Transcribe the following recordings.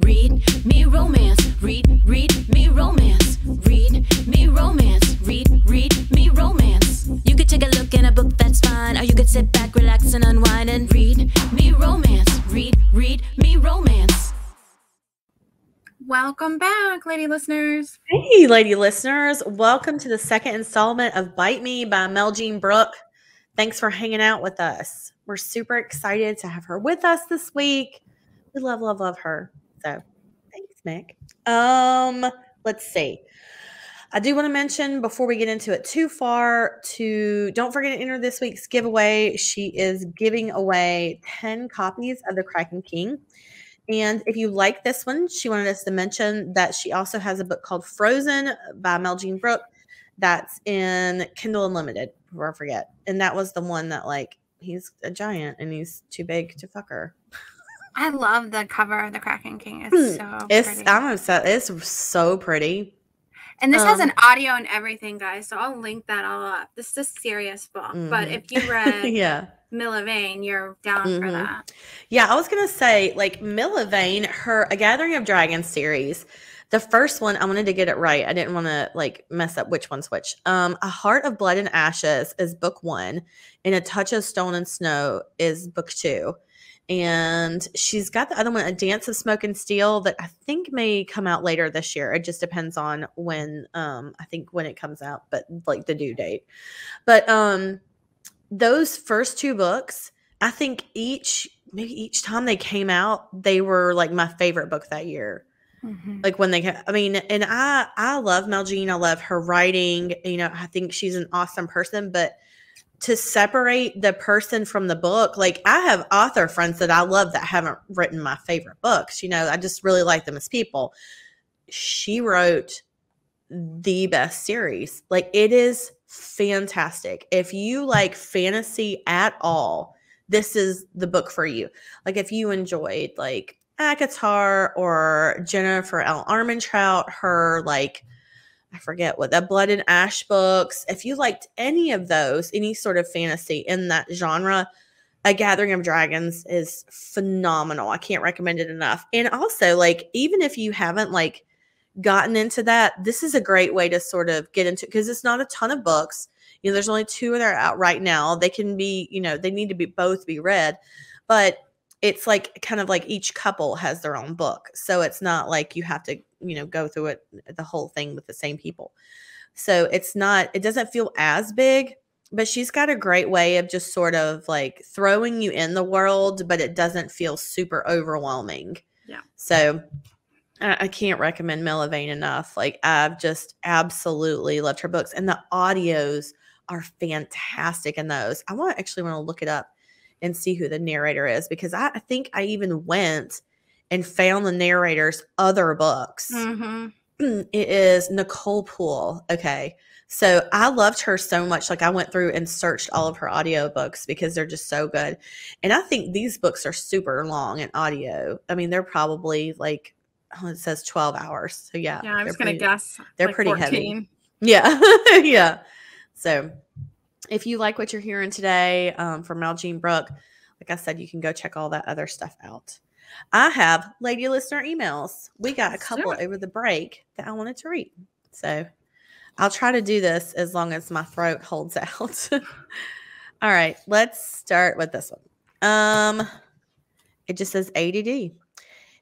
Read me romance. Read, read me romance. Read me romance. Read, read me romance. You could take a look in a book, that's fine. Or you could sit back, relax, and unwind and read me romance. Read, read me romance. Welcome back, lady listeners. Hey, lady listeners. Welcome to the second installment of Bite Me by Meljean Brook. Thanks for hanging out with us. We're super excited to have her with us this week. We love, love, love her. So thanks, Nick. Um, let's see. I do want to mention before we get into it too far to don't forget to enter this week's giveaway. She is giving away 10 copies of The Kraken King. And if you like this one, she wanted us to mention that she also has a book called Frozen by Meljean Brook that's in Kindle Unlimited, I forget. And that was the one that like he's a giant and he's too big to fuck her. I love the cover of the Kraken King. It's so Hmm. It's pretty. I'm upset. It's so pretty. and this has um, an audio and everything, guys. So I'll link that all up. This is a serious book. But Mhm. if you read yeah. Milla Vane, you're down for Mhm. that. Yeah, I was gonna say like Milla Vane, her A Gathering of Dragons series. The first one, I wanted to get it right. I didn't want to like mess up which one's which. Um, A Heart of Blood and Ashes is book one, and A Touch of Stone and Snow is book two. And she's got the other one, A Dance of Smoke and Steel, that I think may come out later this year. It just depends on when um I think when it comes out, but like the due date. But um those first two books, I think each maybe each time they came out, they were like my favorite book that year. Mhm. Like when they, I mean, and I I love Meljean. I love her writing. You know, I think she's an awesome person. But to separate the person from the book, like I have author friends that I love that haven't written my favorite books. You know, I just really like them as people. She wrote the best series. Like it is fantastic. If you like fantasy at all, this is the book for you. Like if you enjoyed like ACOTAR or Jennifer L. Armentrout, her like I forget what the Blood and Ash books. If you liked any of those, any sort of fantasy in that genre, A Gathering of Dragons is phenomenal. I can't recommend it enough. And also, like, even if you haven't like gotten into that, this is a great way to sort of get into because it's not a ton of books. You know, there's only two that are out right now. They can be, you know, they need to be both be read, but it's like kind of like each couple has their own book. So it's not like you have to, you know, go through it uh, the whole thing with the same people. So it's not, it doesn't feel as big, but she's got a great way of just sort of like throwing you in the world, but it doesn't feel super overwhelming. Yeah. So I, can't recommend Milla Vane enough. Like I've just absolutely loved her books, and the audios are fantastic in those. I want actually want to look it up and see who the narrator is because I, I think I even went and found the narrator's other books. Mhm. it is Nicole Poole. Okay. So I loved her so much. Like I went through and searched all of her audiobooks because they're just so good. And I think these books are super long in audio. I mean, they're probably like, oh, it says 12 hours. So yeah. Yeah, I was going to pretty- guess. they're like pretty heavy. Yeah. yeah. So if you like what you're hearing today um, from Meljean Brook, like I said, you can go check all that other stuff out. I have lady listener emails. We got a couple it. over the break that I wanted to read. So I'll try to do this as long as my throat holds out. all right, let's start with this one. Um, it just says ADD.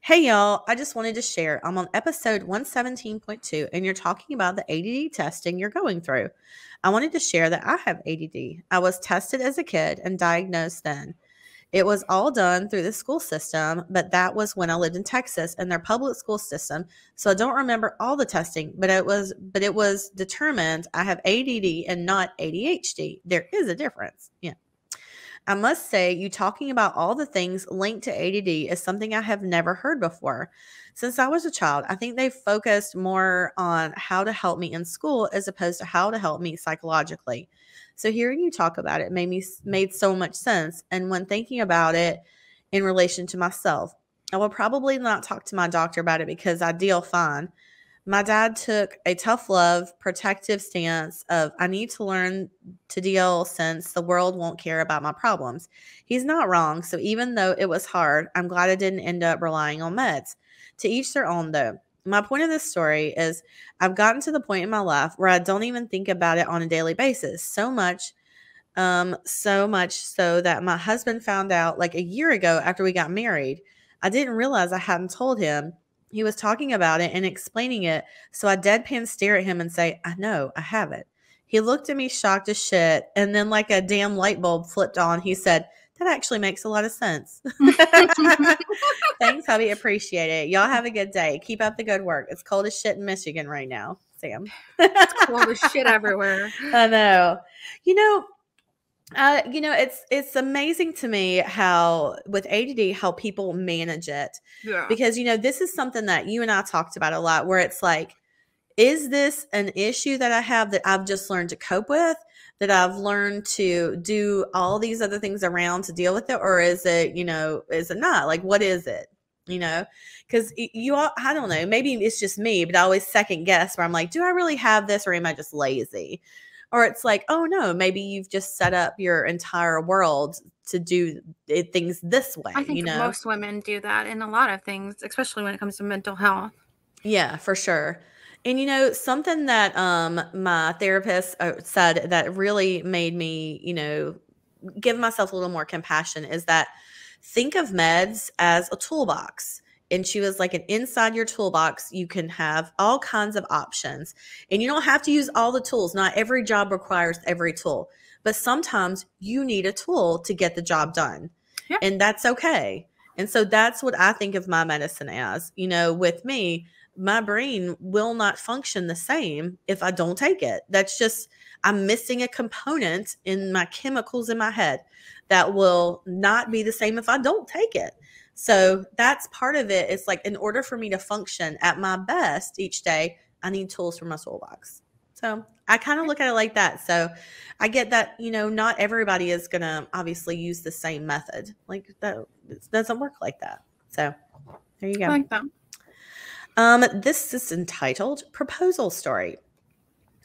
Hey y'all, I just wanted to share. I'm on episode 117.2 and you're talking about the ADD testing you're going through. I wanted to share that I have ADD. I was tested as a kid and diagnosed then. It was all done through the school system, but that was when I lived in Texas and their public school system. So I don't remember all the testing, but it was but it was determined I have ADD and not ADHD. There is a difference. Yeah. I must say, you talking about all the things linked to ADD is something I have never heard before. Since I was a child, I think they focused more on how to help me in school as opposed to how to help me psychologically. So hearing you talk about it made me made so much sense. And when thinking about it in relation to myself, I will probably not talk to my doctor about it because I deal fine. My dad took a tough love, protective stance of I need to learn to deal since the world won't care about my problems. He's not wrong. So even though it was hard, I'm glad I didn't end up relying on meds. To each their own, though. My point of this story is I've gotten to the point in my life where I don't even think about it on a daily basis. So much, um, so much so that my husband found out like a year ago after we got married. I didn't realize I hadn't told him. He was talking about it and explaining it. So I deadpan stare at him and say, I know, I have it. He looked at me shocked as shit. And then, like a damn light bulb flipped on, he said, That actually makes a lot of sense. Thanks, hubby. Appreciate it. Y'all have a good day. Keep up the good work. It's cold as shit in Michigan right now, Sam. it's Cold as shit everywhere. I know. You know, uh, you know, it's it's amazing to me how with ADD how people manage it Yeah. because you know this is something that you and I talked about a lot where it's like is this an issue that I have that I've just learned to cope with that I've learned to do all these other things around to deal with it or is it you know is it not? Like what is it? You know? Because you all I don't know maybe it's just me but I always second guess where I'm like do I really have this or am I just lazy? Or it's like oh no maybe you've just set up your entire world to do things this way I think you know? most women do that in a lot of things, especially when it comes to mental health. Yeah, for sure. And you know, something that um my therapist uh, said that really made me, you know, give myself a little more compassion is that think of meds as a toolbox. And she was like, and inside your toolbox, you can have all kinds of options. And you don't have to use all the tools. Not every job requires every tool, but sometimes you need a tool to get the job done. Yeah. And that's okay. And so that's what I think of my medicine as. You know, with me, my brain will not function the same if I don't take it. That's just, I'm missing a component in my chemicals in my head that will not be the same if I don't take it. So that's part of it. It's like, in order for me to function at my best each day, I need tools from my toolbox. So I kind of look at it like that. So I get that, you know, not everybody is going to obviously use the same method. Like that it doesn't work like that. So there you go. I like that. Um, this is entitled Proposal Story.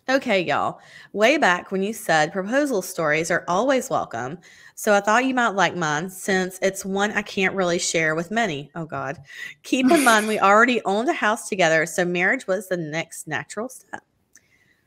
Okay, y'all. Way back when you said proposal stories are always welcome, so I thought you might like mine since it's one I can't really share with many. Oh, God. Keep in mind, we already owned a house together, so marriage was the next natural step.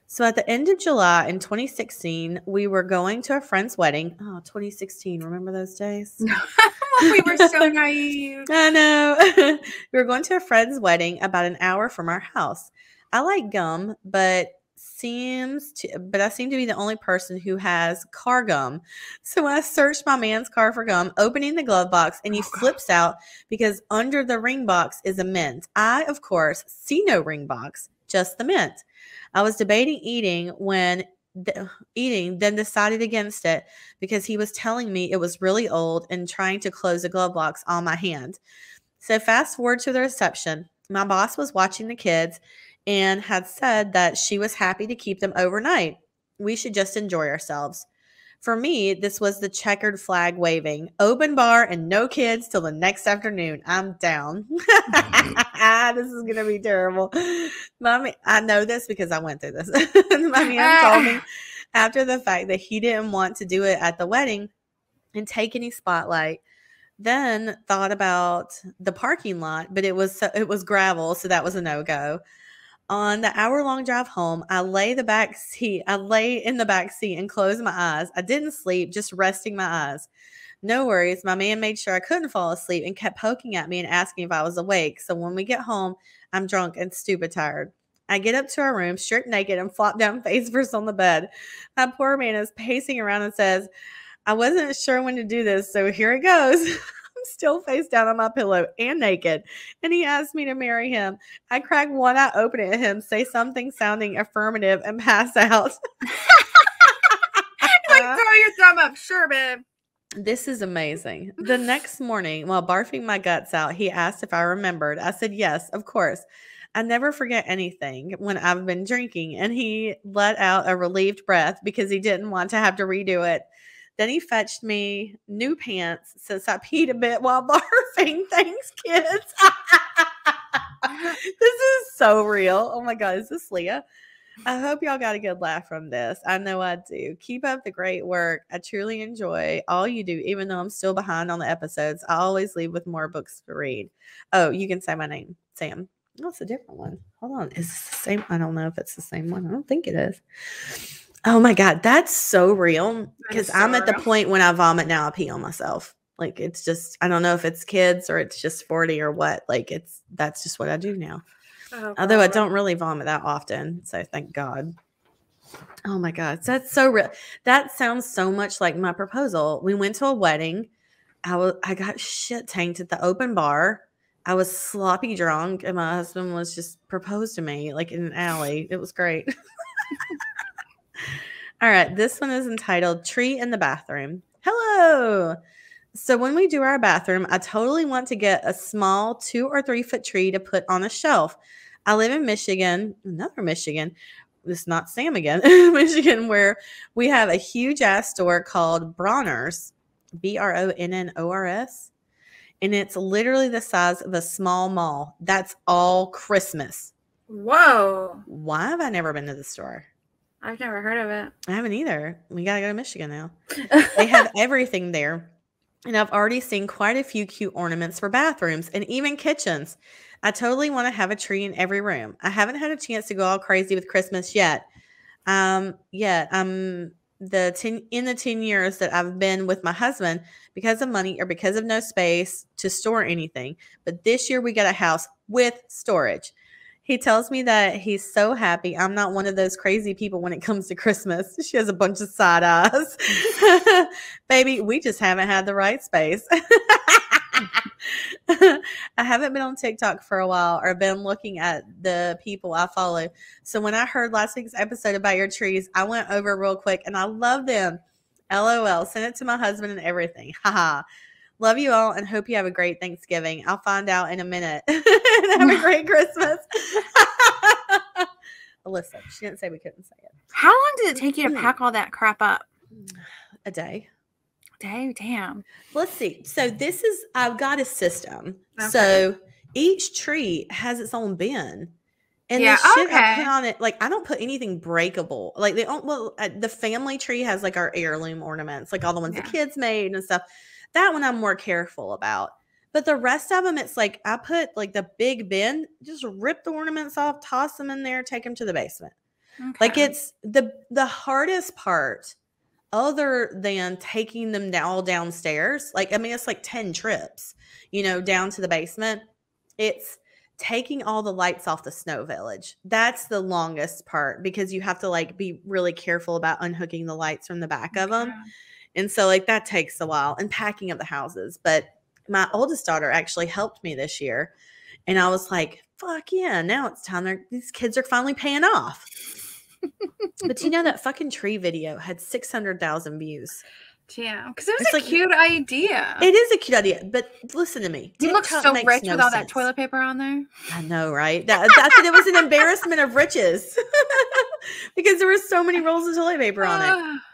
So at the end of July in 2016, we were going to a friend's wedding. Oh, 2016. Remember those days? we were so naive. I know. we were going to a friend's wedding about an hour from our house. I like gum, but seems to but I seem to be the only person who has car gum. So I searched my man's car for gum, opening the glove box, and he Oh, God. flips out because under the ring box is a mint. I, of course, see no ring box, just the mint. I was debating eating when eating, then decided against it because he was telling me it was really old and trying to close the glove box on my hand. So fast forward to the reception. My boss was watching the kids and had said that she was happy to keep them overnight. We should just enjoy ourselves. For me, this was the checkered flag waving, open bar and no kids till the next afternoon. I'm down. this is gonna be terrible. Mommy, I know this because I went through this. My man told me after the fact that he didn't want to do it at the wedding and take any spotlight then thought about the parking lot but it was so, it was gravel so that was a no-go on the hour-long drive home i lay the back seat i lay in the back seat and closed my eyes i didn't sleep just resting my eyes no worries my man made sure i couldn't fall asleep and kept poking at me and asking if i was awake so when we get home i'm drunk and stupid tired I get up to our room, stripped naked, and flop down face first on the bed. My poor man is pacing around and says, I wasn't sure when to do this, so here it goes. Still face down on my pillow and naked. And he asked me to marry him. I crack one eye open at him, say something sounding affirmative, and pass out. like uh-huh. throw your thumb up, sure, babe. This is amazing. The next morning, while barfing my guts out, he asked if I remembered. I said, Yes, of course. I never forget anything when I've been drinking. And he let out a relieved breath because he didn't want to have to redo it. Then he fetched me new pants since I peed a bit while barfing. Thanks, kids. this is so real. Oh my God, is this Leah? I hope y'all got a good laugh from this. I know I do. Keep up the great work. I truly enjoy all you do, even though I'm still behind on the episodes. I always leave with more books to read. Oh, you can say my name, Sam. Oh, it's a different one. Hold on. Is this the same? I don't know if it's the same one. I don't think it is. Oh my God. That's so real. Because is I'm so at the real. point when I vomit now, I pee on myself. Like it's just, I don't know if it's kids or it's just 40 or what. Like it's, that's just what I do now. Oh, Although I don't really vomit that often. So thank God. Oh my God. That's so real. That sounds so much like my proposal. We went to a wedding. I was I got shit tanked at the open bar. I was sloppy drunk, and my husband was just proposed to me like in an alley. It was great. All right, this one is entitled Tree in the Bathroom. Hello. So, when we do our bathroom, I totally want to get a small two or three foot tree to put on a shelf. I live in Michigan, another Michigan. This is not Sam again, Michigan, where we have a huge ass store called Bronner's, B R O N N O R S. And it's literally the size of a small mall. That's all Christmas. Whoa. Why have I never been to the store? I've never heard of it. I haven't either. We got to go to Michigan now. They have everything there. And I've already seen quite a few cute ornaments for bathrooms and even kitchens. I totally want to have a tree in every room. I haven't had a chance to go all crazy with Christmas yet. Um, yet um the 10 in the 10 years that I've been with my husband because of money or because of no space to store anything. But this year we got a house with storage. He tells me that he's so happy. I'm not one of those crazy people when it comes to Christmas. She has a bunch of side eyes. Baby, we just haven't had the right space. I haven't been on TikTok for a while or been looking at the people I follow. So when I heard last week's episode about your trees, I went over real quick and I love them. LOL. Send it to my husband and everything. Haha. Love you all and hope you have a great Thanksgiving. I'll find out in a minute. have a great Christmas. Alyssa, she didn't say we couldn't say it. How long did it take you to Hmm. pack all that crap up? A day. day, damn. Let's see. So this is I've got a system. Okay. So each tree has its own bin. And Yeah, the shit I put on it, like I don't put anything breakable. Like they don't. Well, uh, the family tree has like our heirloom ornaments, like all the ones Yeah. the kids made and stuff. That one I'm more careful about. But the rest of them, it's like I put like the big bin, just rip the ornaments off, toss them in there, take them to the basement. Like it's the the hardest part, other than taking them down, all downstairs. Like I mean, it's like ten trips, you know, down to the basement. It's taking all the lights off the snow village. That's the longest part because you have to like be really careful about unhooking the lights from the back of them. And so like that takes a while and packing up the houses. But my oldest daughter actually helped me this year. And I was like, fuck yeah, now it's time. They're, these kids are finally paying off. but you know that fucking tree video had 600,000 views. Damn. Because it was It's a like- cute idea. It is a cute idea, but listen to me. you look so rich no with all that toilet paper on there. I know, right? That, I it was an embarrassment of riches because there were so many rolls of toilet paper on it.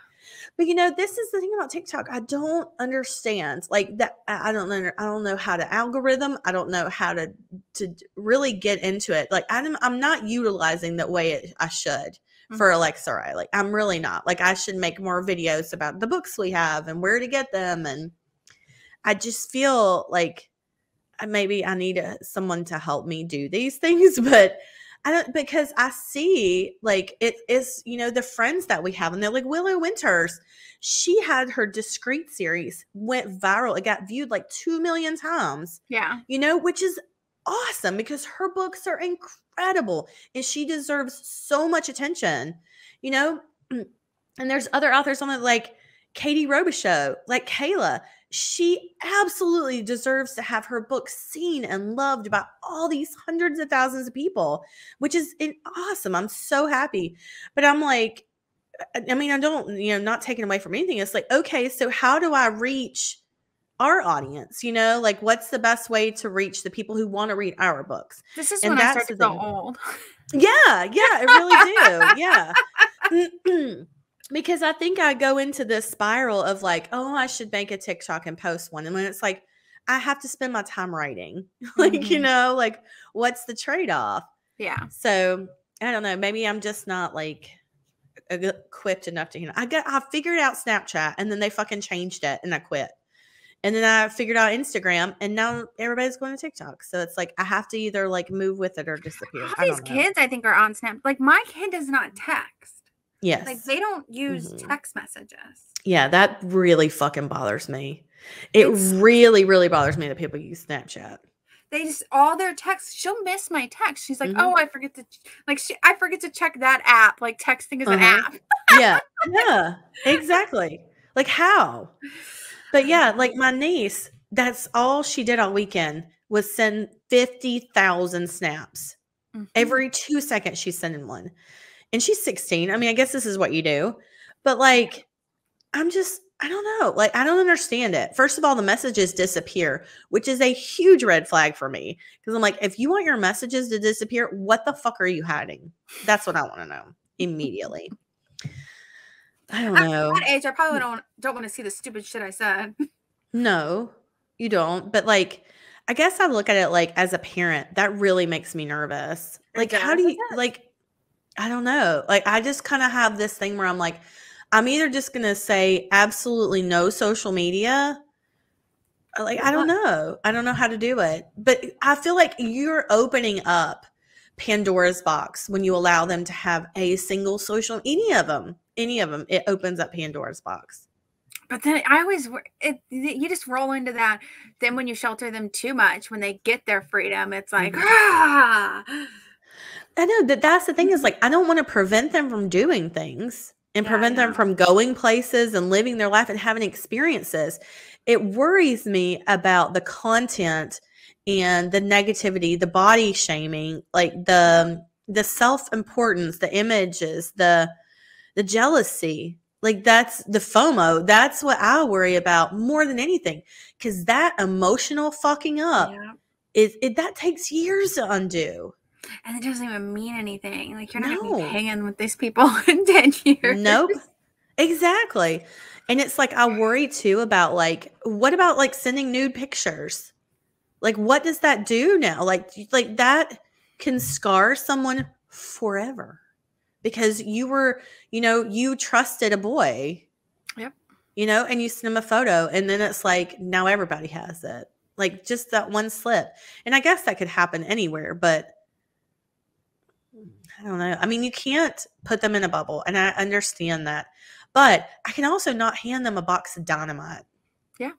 But you know, this is the thing about TikTok. I don't understand. Like that, I don't know. I don't know how to algorithm. I don't know how to to really get into it. Like I'm, I'm not utilizing the way it, I should for mm-hmm. Alexa. Right? Like I'm really not. Like I should make more videos about the books we have and where to get them. And I just feel like maybe I need a, someone to help me do these things, but. I don't because I see like it is, you know, the friends that we have, and they're like Willow Winters. She had her discreet series went viral. It got viewed like two million times, Yeah. you know, which is awesome because her books are incredible and she deserves so much attention, you know. And there's other authors on it like Katie Robichaux, like Kayla. She absolutely deserves to have her book seen and loved by all these hundreds of thousands of people, which is in- awesome. I'm so happy. But I'm like, I mean, I don't, you know, not taking away from anything. It's like, okay, so how do I reach our audience? You know, like what's the best way to reach the people who want to read our books? This is And when I start to the old. Yeah, yeah, I really do. Yeah. because I think I go into this spiral of like, oh, I should make a TikTok and post one. And when it's like, I have to spend my time writing. like, you Mhm. know, like what's the trade off? Yeah. So I don't know. Maybe I'm just not like equipped enough to handle. I got I figured out Snapchat and then they fucking changed it and I quit. And then I figured out Instagram and now everybody's going to TikTok. So it's like I have to either like move with it or disappear. All these don't kids, I think, are on Snap. Like my kid does not text. Yes. Like they don't use Mhm. text messages. yeah, that really fucking bothers me. It It's- really, really bothers me that people use Snapchat. They just all their texts. She'll miss my text. She's like, Mhm. "Oh, I forget to like. She, I forget to check that app. Like texting is an Uh-huh. app." yeah, yeah, exactly. Like how? But yeah, like my niece, that's all she did all weekend was send 50,000 snaps. Mhm. Every two seconds, she's sending one. And she's 16. I mean, I guess this is what you do. But like, I'm just, I don't know. Like, I don't understand it. First of all, the messages disappear, which is a huge red flag for me. Because I'm like, if you want your messages to disappear, what the fuck are you hiding? That's what I want to know immediately. I don't At know. that age, I probably don't don't want to see the stupid shit I said. No, you don't. But like, I guess I look at it like as a parent, that really makes me nervous. Like, how do you like? I don't know. Like, I just kind of have this thing where I'm like, I'm either just gonna say absolutely no social media. Like, I don't know. I don't know how to do it. But I feel like you're opening up Pandora's box when you allow them to have a single social any of them. Any of them, it opens up Pandora's box. But then I always it you just roll into that. Then when you shelter them too much, when they get their freedom, it's like Mhm. ah. I know that that's the thing is mm-hmm. like I don't want to prevent them from doing things and Yeah, prevent them from going places and living their life and having experiences. It worries me about the content and the negativity, the body shaming, like the the self-importance, the images, the the jealousy. Like that's the FOMO. That's what I worry about more than anything cuz that emotional fucking up Yeah. is it that takes years to undo. And it doesn't even mean anything. Like you're not No. hanging with these people in ten years. Nope. Exactly. And it's like I worry too about like what about like sending nude pictures? Like what does that do now? Like like that can scar someone forever. Because you were, you know, you trusted a boy. Yep. You know, and you send him a photo and then it's like now everybody has it. Like just that one slip. And I guess that could happen anywhere, but I don't know. I mean, you can't put them in a bubble, and I understand that. But I can also not hand them a box of dynamite. Yeah.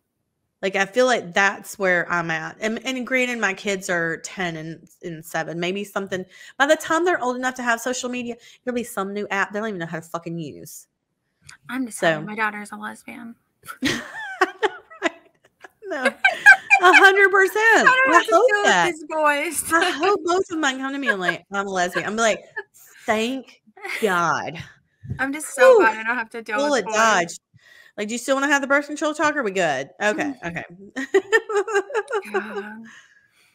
Like I feel like that's where I'm at. And, and granted, my kids are 10 and, and 7. Maybe something by the time they're old enough to have social media, there'll be some new app they don't even know how to fucking use. I'm just So- saying my daughter's a lesbian. no. A hundred percent. I don't I have to hope that. boys. I hope both of mine come to me and like, I'm a lesbian. I'm like, thank God. I'm just so Whew. glad I don't have to deal Bullet with boys. dodged. Like, do you still want to have the birth control talk? Are we good? Okay. Mm-hmm. Okay.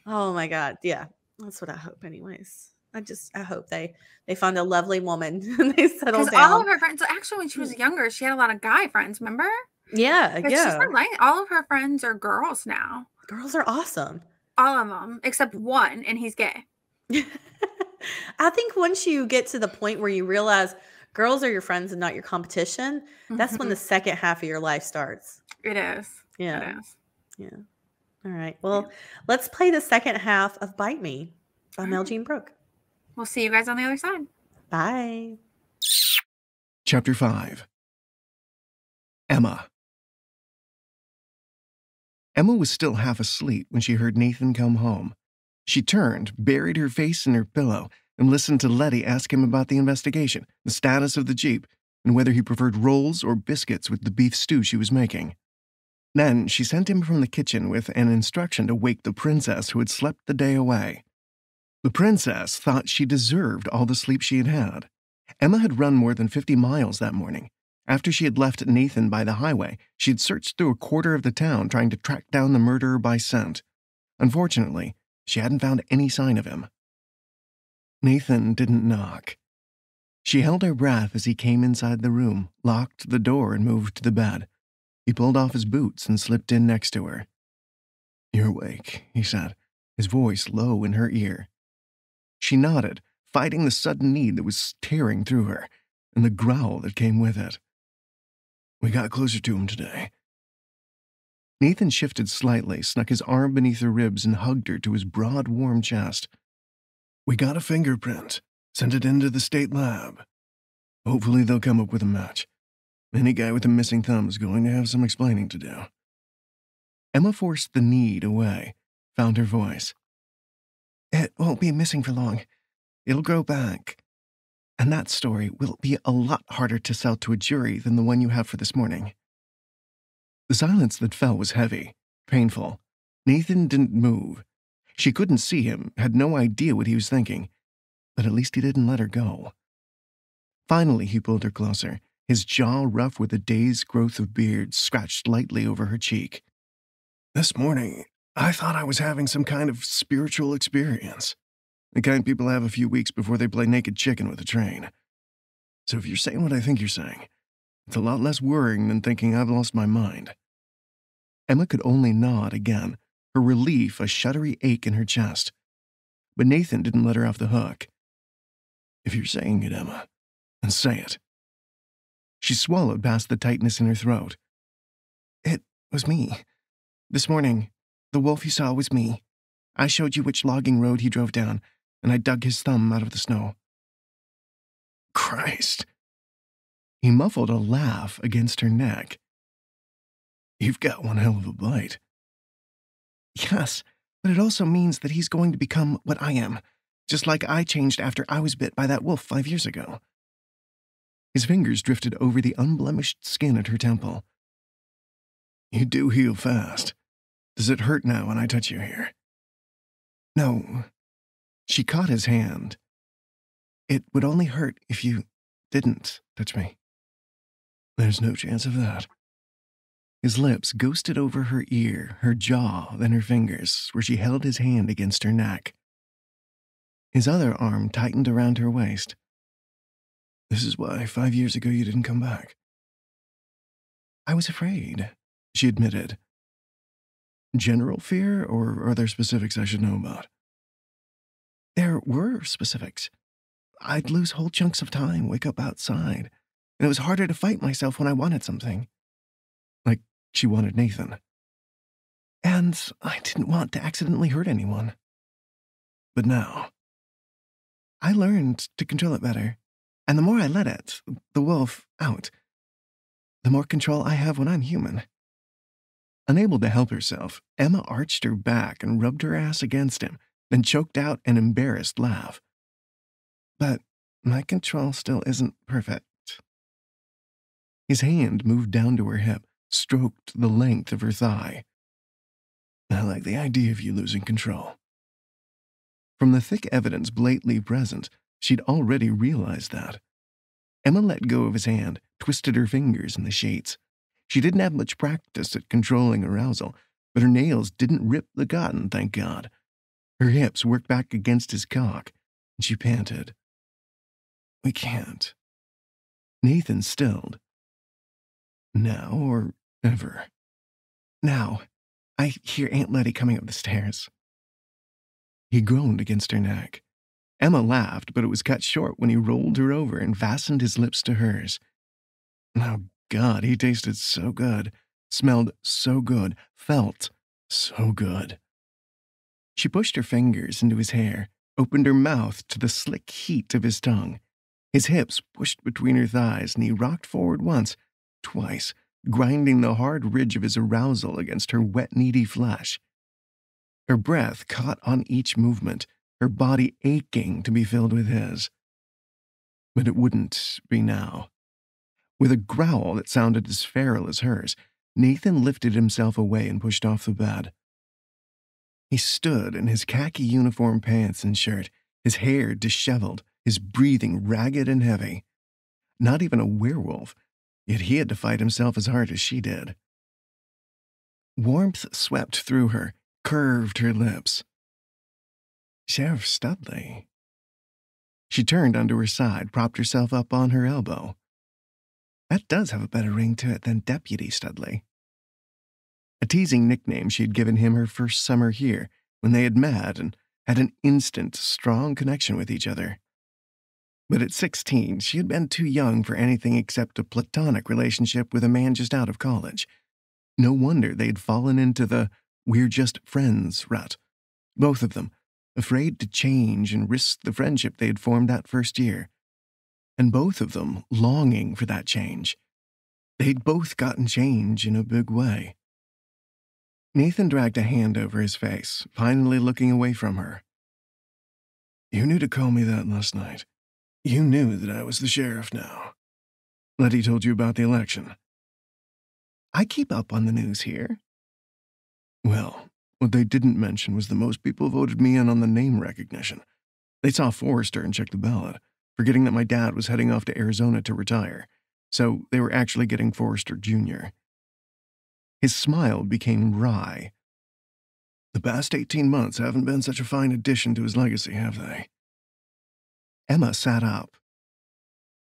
Oh my God. Yeah. That's what I hope, anyways. I just I hope they they find a lovely woman and they settle Because all of her friends, actually, when she was mm. younger, she had a lot of guy friends. Remember? yeah, But yeah. all of her friends are girls now. Girls are awesome. All of them except one, and he's gay. I think once you get to the point where you realize girls are your friends and not your competition, that's when Mhm. the second half of your life starts. it is. Yeah. It is. Yeah. All right. Well, let's play the second half of Bite Me by Mel Alright. Jean Brook. We'll see you guys on the other side. Bye. Chapter 5 Emma Emma was still half asleep when she heard Nathan come home. She turned, buried her face in her pillow, and listened to Letty ask him about the investigation, the status of the Jeep, and whether he preferred rolls or biscuits with the beef stew she was making. Then she sent him from the kitchen with an instruction to wake the princess who had slept the day away. The princess thought she deserved all the sleep she had had. Emma had run more than 50 miles that morning. After she had left Nathan by the highway, she had searched through a quarter of the town trying to track down the murderer by scent. Unfortunately, she hadn't found any sign of him. Nathan didn't knock. She held her breath as he came inside the room, locked the door, and moved to the bed. He pulled off his boots and slipped in next to her. You're awake, he said, his voice low in her ear. She nodded, fighting the sudden need that was tearing through her and the growl that came with it. We got closer to him today. Nathan shifted slightly, snuck his arm beneath her ribs, and hugged her to his broad, warm chest. We got a fingerprint, sent it into the state lab. Hopefully, they'll come up with a match. Any guy with a missing thumb is going to have some explaining to do. Emma forced the need away, found her voice. It won't be missing for long. It'll grow back. And that story will be a lot harder to sell to a jury than the one you have for this morning. The silence that fell was heavy, painful. Nathan didn't move. She couldn't see him, had no idea what he was thinking, but at least he didn't let her go. Finally, he pulled her closer, his jaw rough with a day's growth of beard scratched lightly over her cheek. This morning, I thought I was having some kind of spiritual experience. The kind people have a few weeks before they play naked chicken with a train. So if you're saying what I think you're saying, it's a lot less worrying than thinking I've lost my mind. Emma could only nod again, her relief a shuddery ache in her chest. But Nathan didn't let her off the hook. If you're saying it, Emma, then say it. She swallowed past the tightness in her throat. It was me. This morning, the wolf you saw was me. I showed you which logging road he drove down, and I dug his thumb out of the snow. Christ. He muffled a laugh against her neck. You've got one hell of a bite. Yes, but it also means that he's going to become what I am, just like I changed after I was bit by that wolf five years ago. His fingers drifted over the unblemished skin at her temple. You do heal fast. Does it hurt now when I touch you here? No. She caught his hand. It would only hurt if you didn't touch me. There's no chance of that. His lips ghosted over her ear, her jaw, then her fingers, where she held his hand against her neck. His other arm tightened around her waist. This is why five years ago you didn't come back. I was afraid, she admitted. General fear, or are there specifics I should know about? There were specifics. I'd lose whole chunks of time, wake up outside, and it was harder to fight myself when I wanted something. Like she wanted Nathan. And I didn't want to accidentally hurt anyone. But now, I learned to control it better. And the more I let it, the wolf, out, the more control I have when I'm human. Unable to help herself, Emma arched her back and rubbed her ass against him, then choked out an embarrassed laugh. But my control still isn't perfect. His hand moved down to her hip, stroked the length of her thigh. I like the idea of you losing control. From the thick evidence blatantly present, she'd already realized that. Emma let go of his hand, twisted her fingers in the sheets. She didn't have much practice at controlling arousal, but her nails didn't rip the cotton, thank God. Her hips worked back against his cock, and she panted. We can't. Nathan stilled. Now or ever? Now. I hear Aunt Letty coming up the stairs. He groaned against her neck. Emma laughed, but it was cut short when he rolled her over and fastened his lips to hers. Oh, God, he tasted so good, smelled so good, felt so good. She pushed her fingers into his hair, opened her mouth to the slick heat of his tongue. His hips pushed between her thighs, and he rocked forward once, twice, grinding the hard ridge of his arousal against her wet, needy flesh. Her breath caught on each movement, her body aching to be filled with his. But it wouldn't be now. With a growl that sounded as feral as hers, Nathan lifted himself away and pushed off the bed. He stood in his khaki uniform pants and shirt, his hair disheveled, his breathing ragged and heavy. Not even a werewolf, yet he had to fight himself as hard as she did. Warmth swept through her, curved her lips. Sheriff Studley. She turned onto her side, propped herself up on her elbow. That does have a better ring to it than Deputy Studley. A teasing nickname she had given him her first summer here when they had met and had an instant, strong connection with each other. But at 16, she had been too young for anything except a platonic relationship with a man just out of college. No wonder they'd fallen into the we're just friends rut. Both of them, afraid to change and risk the friendship they had formed that first year. And both of them longing for that change. They'd both gotten change in a big way. Nathan dragged a hand over his face, finally looking away from her. You knew to call me that last night. You knew that I was the sheriff now. Letty told you about the election. I keep up on the news here. Well, what they didn't mention was that most people voted me in on the name recognition. They saw Forrester and checked the ballot, forgetting that my dad was heading off to Arizona to retire, so they were actually getting Forrester Jr. His smile became wry. The past 18 months haven't been such a fine addition to his legacy, have they? Emma sat up.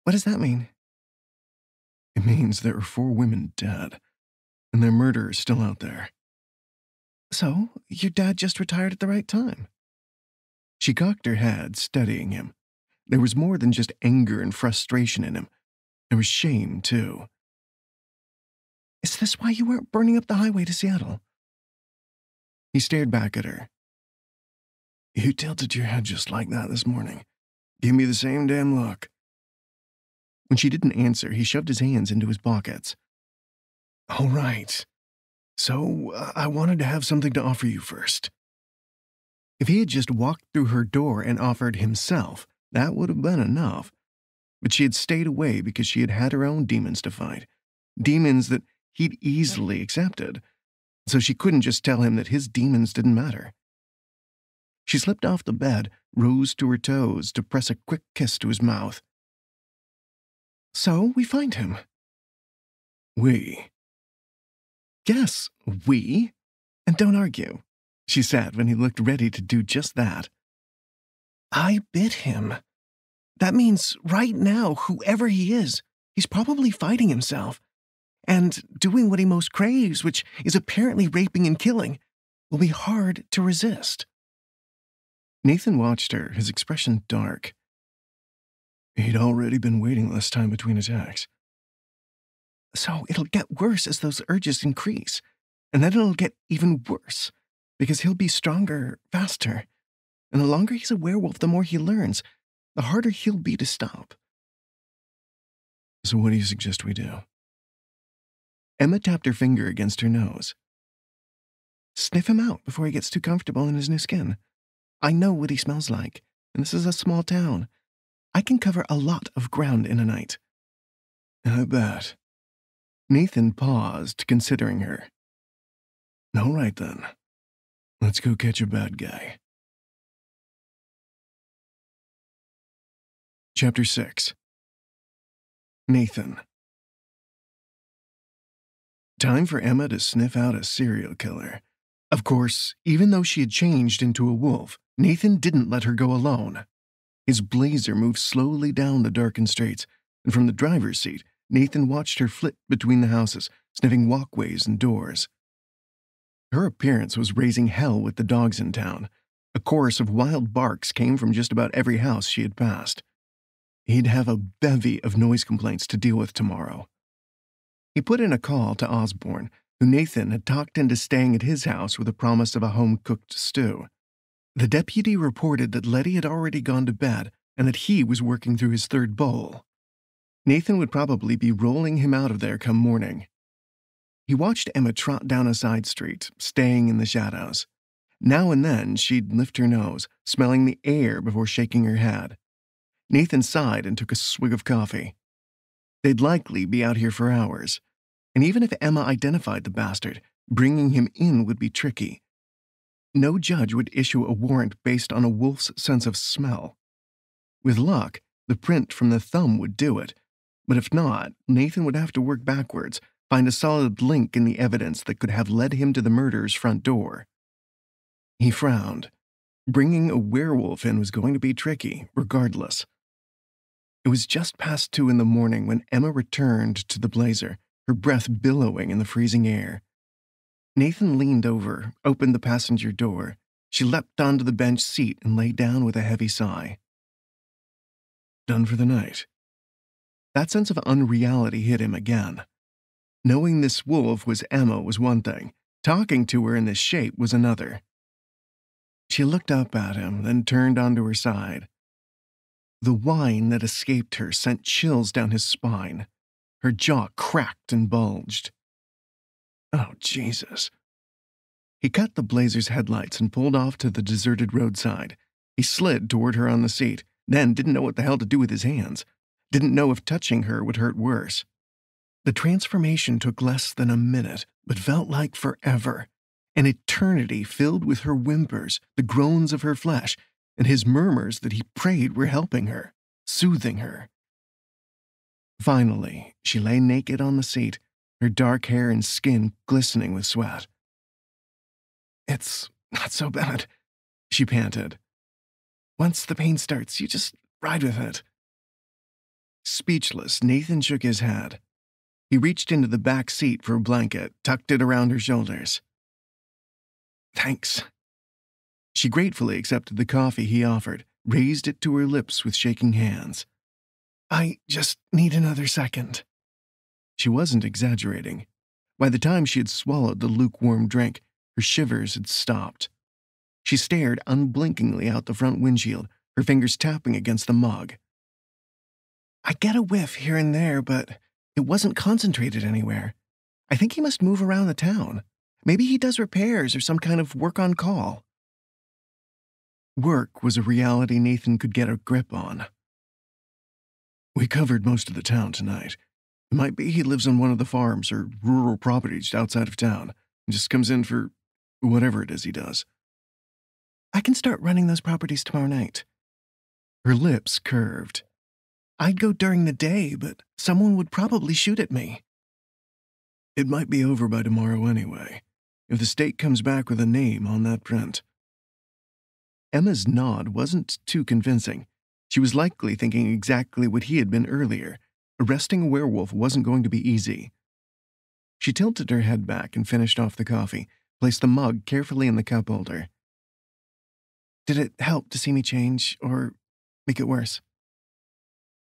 What does that mean? It means there are four women dead, and their murderers still out there. So, your dad just retired at the right time. She cocked her head, studying him. There was more than just anger and frustration in him. There was shame, too. Is this why you weren't burning up the highway to Seattle? He stared back at her. You tilted your head just like that this morning. Give me the same damn look. When she didn't answer, he shoved his hands into his pockets. All right. So, uh, I wanted to have something to offer you first. If he had just walked through her door and offered himself, that would have been enough. But she had stayed away because she had had her own demons to fight. Demons that he'd easily accepted, so she couldn't just tell him that his demons didn't matter. She slipped off the bed, rose to her toes to press a quick kiss to his mouth. So we find him. We. Yes, we. And don't argue, she said when he looked ready to do just that. I bit him. That means right now, whoever he is, he's probably fighting himself and doing what he most craves, which is apparently raping and killing, will be hard to resist. Nathan watched her, his expression dark. He'd already been waiting less time between attacks. So it'll get worse as those urges increase, and then it'll get even worse because he'll be stronger faster. And the longer he's a werewolf, the more he learns, the harder he'll be to stop. So, what do you suggest we do? Emma tapped her finger against her nose. Sniff him out before he gets too comfortable in his new skin. I know what he smells like, and this is a small town. I can cover a lot of ground in a night. I bet. Nathan paused, considering her. All right then. Let's go catch a bad guy. Chapter 6 Nathan Time for Emma to sniff out a serial killer. Of course, even though she had changed into a wolf, Nathan didn't let her go alone. His blazer moved slowly down the darkened streets, and from the driver's seat, Nathan watched her flit between the houses, sniffing walkways and doors. Her appearance was raising hell with the dogs in town. A chorus of wild barks came from just about every house she had passed. He'd have a bevy of noise complaints to deal with tomorrow. He put in a call to Osborne, who Nathan had talked into staying at his house with a promise of a home cooked stew. The deputy reported that Letty had already gone to bed and that he was working through his third bowl. Nathan would probably be rolling him out of there come morning. He watched Emma trot down a side street, staying in the shadows. Now and then she'd lift her nose, smelling the air before shaking her head. Nathan sighed and took a swig of coffee. They'd likely be out here for hours and even if Emma identified the bastard, bringing him in would be tricky. No judge would issue a warrant based on a wolf's sense of smell. With luck, the print from the thumb would do it, but if not, Nathan would have to work backwards, find a solid link in the evidence that could have led him to the murderer's front door. He frowned. Bringing a werewolf in was going to be tricky, regardless. It was just past two in the morning when Emma returned to the blazer her breath billowing in the freezing air. Nathan leaned over, opened the passenger door. She leapt onto the bench seat and lay down with a heavy sigh. done for the night. That sense of unreality hit him again. Knowing this wolf was Emma was one thing, talking to her in this shape was another. She looked up at him, then turned onto her side. The whine that escaped her sent chills down his spine. Her jaw cracked and bulged. Oh, Jesus. He cut the Blazer's headlights and pulled off to the deserted roadside. He slid toward her on the seat, then didn't know what the hell to do with his hands. Didn't know if touching her would hurt worse. The transformation took less than a minute, but felt like forever. An eternity filled with her whimpers, the groans of her flesh, and his murmurs that he prayed were helping her, soothing her. Finally, she lay naked on the seat, her dark hair and skin glistening with sweat. It's not so bad, she panted. Once the pain starts, you just ride with it. Speechless, Nathan shook his head. He reached into the back seat for a blanket, tucked it around her shoulders. Thanks. She gratefully accepted the coffee he offered, raised it to her lips with shaking hands. I just need another second. She wasn't exaggerating. By the time she had swallowed the lukewarm drink, her shivers had stopped. She stared unblinkingly out the front windshield, her fingers tapping against the mug. I get a whiff here and there, but it wasn't concentrated anywhere. I think he must move around the town. Maybe he does repairs or some kind of work on call. Work was a reality Nathan could get a grip on. We covered most of the town tonight. It might be he lives on one of the farms or rural properties outside of town and just comes in for whatever it is he does. I can start running those properties tomorrow night. Her lips curved. I'd go during the day, but someone would probably shoot at me. It might be over by tomorrow anyway, if the state comes back with a name on that print. Emma's nod wasn't too convincing. She was likely thinking exactly what he had been earlier. Arresting a werewolf wasn't going to be easy. She tilted her head back and finished off the coffee, placed the mug carefully in the cup holder. Did it help to see me change, or make it worse?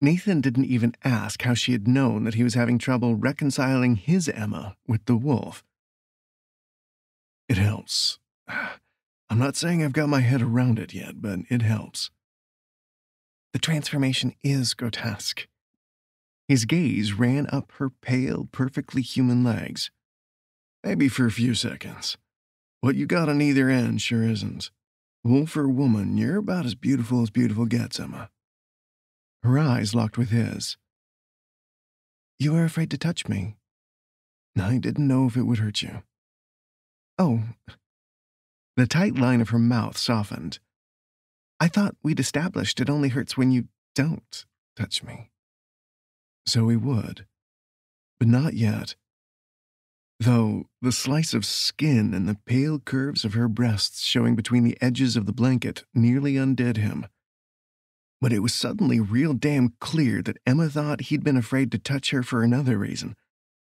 Nathan didn't even ask how she had known that he was having trouble reconciling his Emma with the wolf. It helps. I'm not saying I've got my head around it yet, but it helps. The transformation is grotesque. His gaze ran up her pale, perfectly human legs. Maybe for a few seconds. What you got on either end sure isn't. Wolf or woman, you're about as beautiful as beautiful gets, Emma. Her eyes locked with his. You were afraid to touch me. I didn't know if it would hurt you. Oh. The tight line of her mouth softened. I thought we'd established it only hurts when you don't touch me. So we would. But not yet though the slice of skin and the pale curves of her breasts showing between the edges of the blanket nearly undid him. But it was suddenly real damn clear that Emma thought he'd been afraid to touch her for another reason,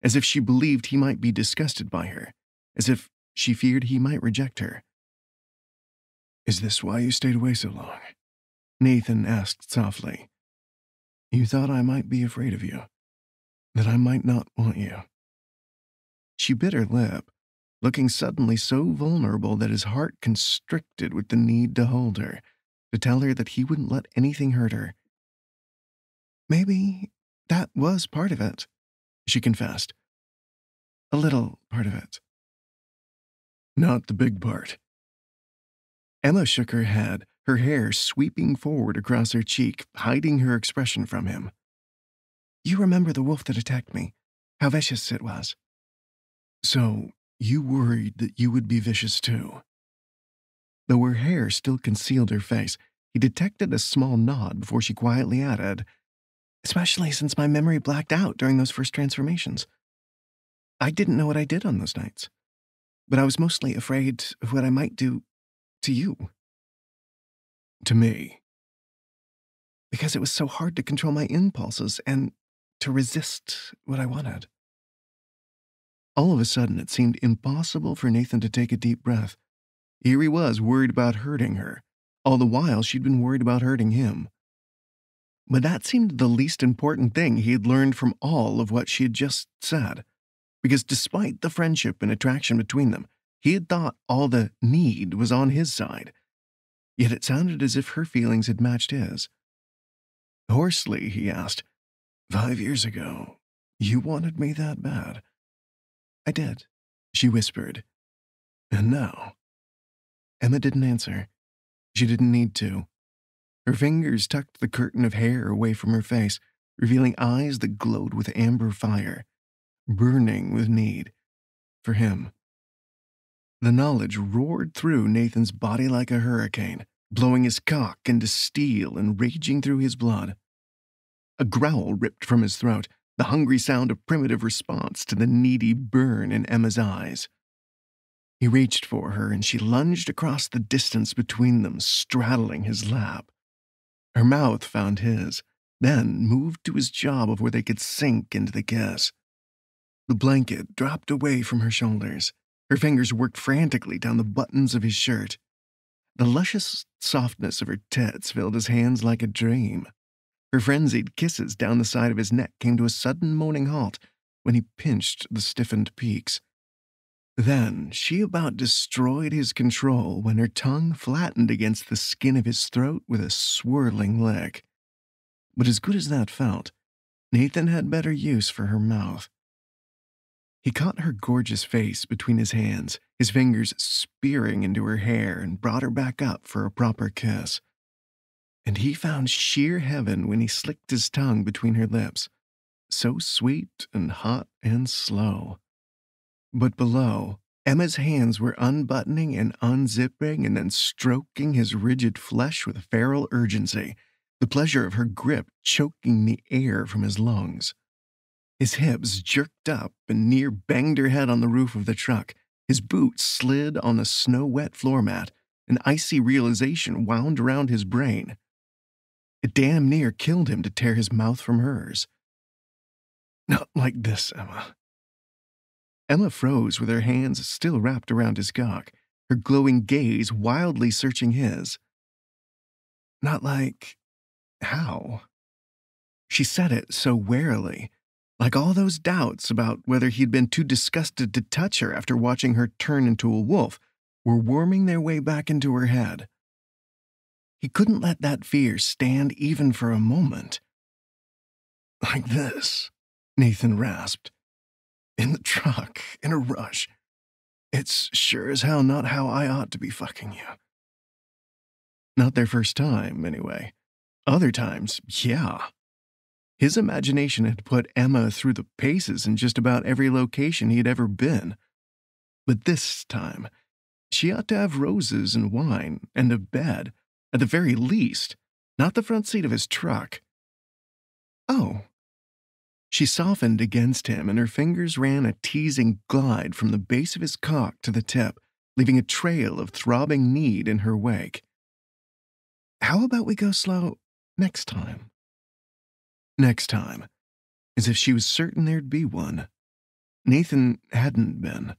as if she believed he might be disgusted by her, as if she feared he might reject her. Is this why you stayed away so long? Nathan asked softly. You thought I might be afraid of you, that I might not want you. She bit her lip, looking suddenly so vulnerable that his heart constricted with the need to hold her, to tell her that he wouldn't let anything hurt her. Maybe that was part of it, she confessed. A little part of it. Not the big part. Emma shook her head, her hair sweeping forward across her cheek, hiding her expression from him. You remember the wolf that attacked me, how vicious it was. So, you worried that you would be vicious too. Though her hair still concealed her face, he detected a small nod before she quietly added, Especially since my memory blacked out during those first transformations. I didn't know what I did on those nights, but I was mostly afraid of what I might do to you. To me. Because it was so hard to control my impulses and to resist what I wanted. All of a sudden, it seemed impossible for Nathan to take a deep breath. Here he was, worried about hurting her. All the while, she'd been worried about hurting him. But that seemed the least important thing he had learned from all of what she had just said. Because despite the friendship and attraction between them, he had thought all the need was on his side. Yet it sounded as if her feelings had matched his. Hoarsely, he asked, Five years ago, you wanted me that bad? I did, she whispered. And now? Emma didn't answer. She didn't need to. Her fingers tucked the curtain of hair away from her face, revealing eyes that glowed with amber fire, burning with need. For him. The knowledge roared through Nathan's body like a hurricane, blowing his cock into steel and raging through his blood. A growl ripped from his throat, the hungry sound of primitive response to the needy burn in Emma's eyes. He reached for her, and she lunged across the distance between them, straddling his lap. Her mouth found his, then moved to his jaw before they could sink into the kiss. The blanket dropped away from her shoulders. Her fingers worked frantically down the buttons of his shirt. The luscious softness of her tits filled his hands like a dream. Her frenzied kisses down the side of his neck came to a sudden moaning halt when he pinched the stiffened peaks. Then she about destroyed his control when her tongue flattened against the skin of his throat with a swirling lick. But as good as that felt, Nathan had better use for her mouth. He caught her gorgeous face between his hands, his fingers spearing into her hair, and brought her back up for a proper kiss. And he found sheer heaven when he slicked his tongue between her lips, so sweet and hot and slow. But below, Emma's hands were unbuttoning and unzipping and then stroking his rigid flesh with feral urgency, the pleasure of her grip choking the air from his lungs. His hips jerked up and near banged her head on the roof of the truck. His boots slid on the snow wet floor mat. An icy realization wound around his brain. It damn near killed him to tear his mouth from hers. Not like this, Emma. Emma froze with her hands still wrapped around his cock, her glowing gaze wildly searching his. Not like. how? She said it so warily, like all those doubts about whether he'd been too disgusted to touch her after watching her turn into a wolf were worming their way back into her head. He couldn't let that fear stand even for a moment. Like this, Nathan rasped in the truck, in a rush. It's sure as hell not how I ought to be fucking you. Not their first time, anyway. Other times, yeah. His imagination had put Emma through the paces in just about every location he had ever been. But this time, she ought to have roses and wine and a bed, at the very least, not the front seat of his truck. Oh, she softened against him, and her fingers ran a teasing glide from the base of his cock to the tip, leaving a trail of throbbing need in her wake. How about we go slow next time? Next time, as if she was certain there'd be one. Nathan hadn't been.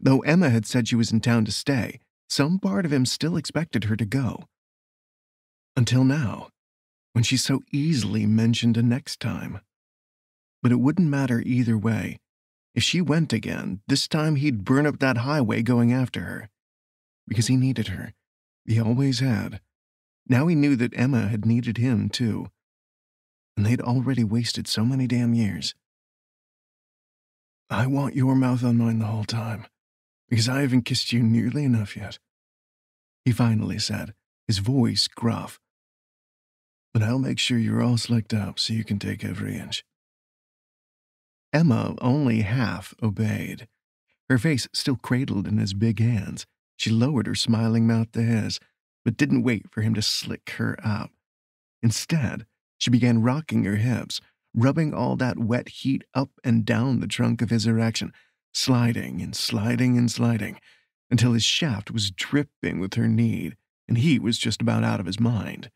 Though Emma had said she was in town to stay, some part of him still expected her to go. Until now, when she so easily mentioned a next time. But it wouldn't matter either way. If she went again, this time he'd burn up that highway going after her. Because he needed her. He always had. Now he knew that Emma had needed him, too. And they'd already wasted so many damn years. I want your mouth on mine the whole time, because I haven't kissed you nearly enough yet. He finally said, his voice gruff. But I'll make sure you're all slicked up so you can take every inch. Emma only half obeyed. Her face still cradled in his big hands, she lowered her smiling mouth to his, but didn't wait for him to slick her up. Instead, she began rocking her hips, rubbing all that wet heat up and down the trunk of his erection, sliding and sliding and sliding, until his shaft was dripping with her need, and he was just about out of his mind.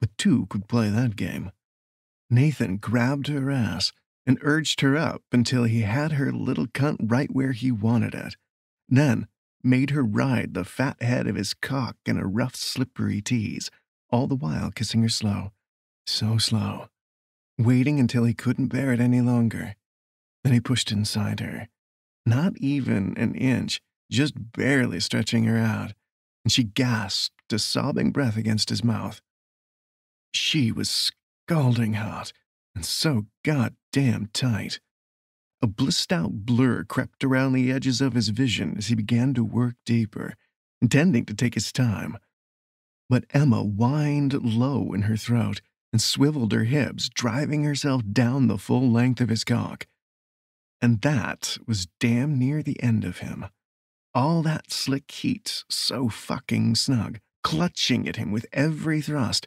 But two could play that game. Nathan grabbed her ass, and urged her up until he had her little cunt right where he wanted it. Then made her ride the fat head of his cock in a rough, slippery tease, all the while kissing her slow, so slow, waiting until he couldn't bear it any longer. Then he pushed inside her, not even an inch, just barely stretching her out, and she gasped a sobbing breath against his mouth. She was scalding hot and so goddamn tight. A blissed out blur crept around the edges of his vision as he began to work deeper, intending to take his time. But Emma whined low in her throat and swiveled her hips, driving herself down the full length of his cock. And that was damn near the end of him. All that slick heat, so fucking snug, clutching at him with every thrust,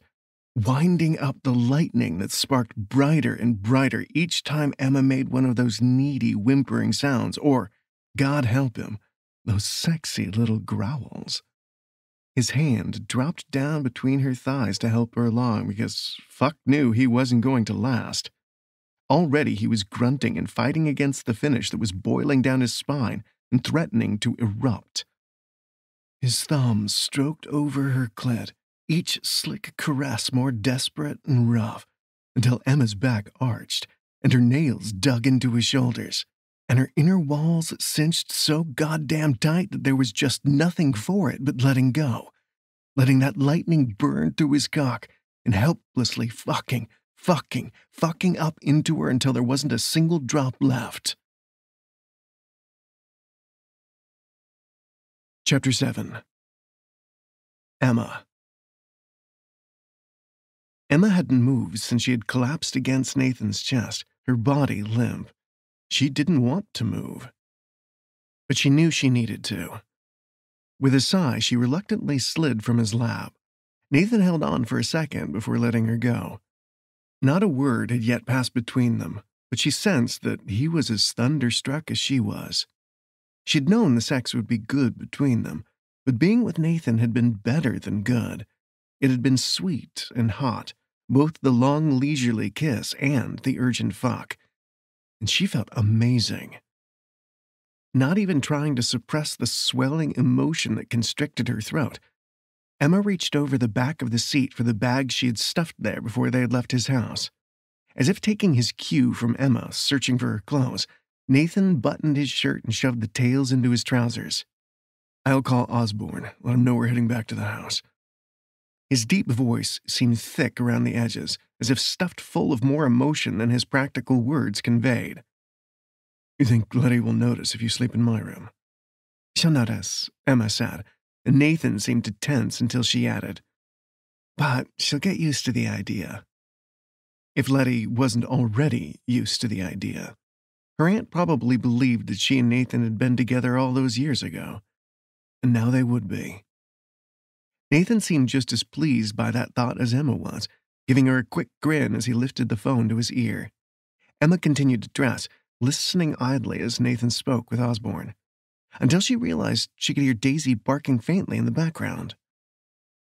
winding up the lightning that sparked brighter and brighter each time Emma made one of those needy, whimpering sounds, or, God help him, those sexy little growls. His hand dropped down between her thighs to help her along because fuck knew he wasn't going to last. Already he was grunting and fighting against the finish that was boiling down his spine and threatening to erupt. His thumbs stroked over her clit, each slick caress more desperate and rough, until Emma's back arched and her nails dug into his shoulders, and her inner walls cinched so goddamn tight that there was just nothing for it but letting go, letting that lightning burn through his cock and helplessly fucking, fucking, fucking up into her until there wasn't a single drop left. Chapter 7 Emma Emma hadn't moved since she had collapsed against Nathan's chest, her body limp. She didn't want to move. But she knew she needed to. With a sigh, she reluctantly slid from his lap. Nathan held on for a second before letting her go. Not a word had yet passed between them, but she sensed that he was as thunderstruck as she was. She'd known the sex would be good between them, but being with Nathan had been better than good. It had been sweet and hot, both the long, leisurely kiss and the urgent fuck. And she felt amazing. Not even trying to suppress the swelling emotion that constricted her throat, Emma reached over the back of the seat for the bag she had stuffed there before they had left his house. As if taking his cue from Emma searching for her clothes, Nathan buttoned his shirt and shoved the tails into his trousers. I'll call Osborne, let him know we're heading back to the house. His deep voice seemed thick around the edges, as if stuffed full of more emotion than his practical words conveyed. You think Letty will notice if you sleep in my room? She'll notice, Emma said, and Nathan seemed to tense until she added, But she'll get used to the idea. If Letty wasn't already used to the idea, her aunt probably believed that she and Nathan had been together all those years ago, and now they would be. Nathan seemed just as pleased by that thought as Emma was, giving her a quick grin as he lifted the phone to his ear. Emma continued to dress, listening idly as Nathan spoke with Osborne, until she realized she could hear Daisy barking faintly in the background.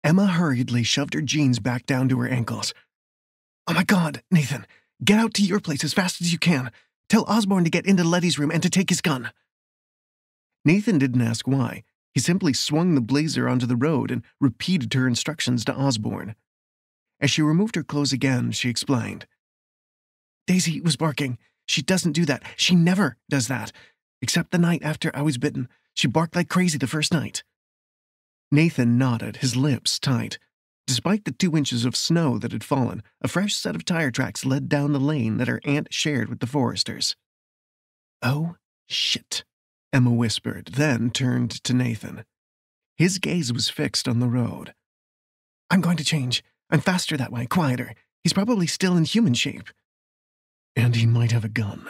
Emma hurriedly shoved her jeans back down to her ankles. Oh my god, Nathan, get out to your place as fast as you can. Tell Osborne to get into Letty's room and to take his gun. Nathan didn't ask why. He simply swung the Blazer onto the road and repeated her instructions to Osborne. As she removed her clothes again, she explained. Daisy was barking. She doesn't do that. She never does that. Except the night after I was bitten. She barked like crazy the first night. Nathan nodded, his lips tight. Despite the two inches of snow that had fallen, a fresh set of tire tracks led down the lane that her aunt shared with the Forresters. Oh, shit, Emma whispered, then turned to Nathan. His gaze was fixed on the road. I'm going to change. I'm faster that way, quieter. He's probably still in human shape. And he might have a gun,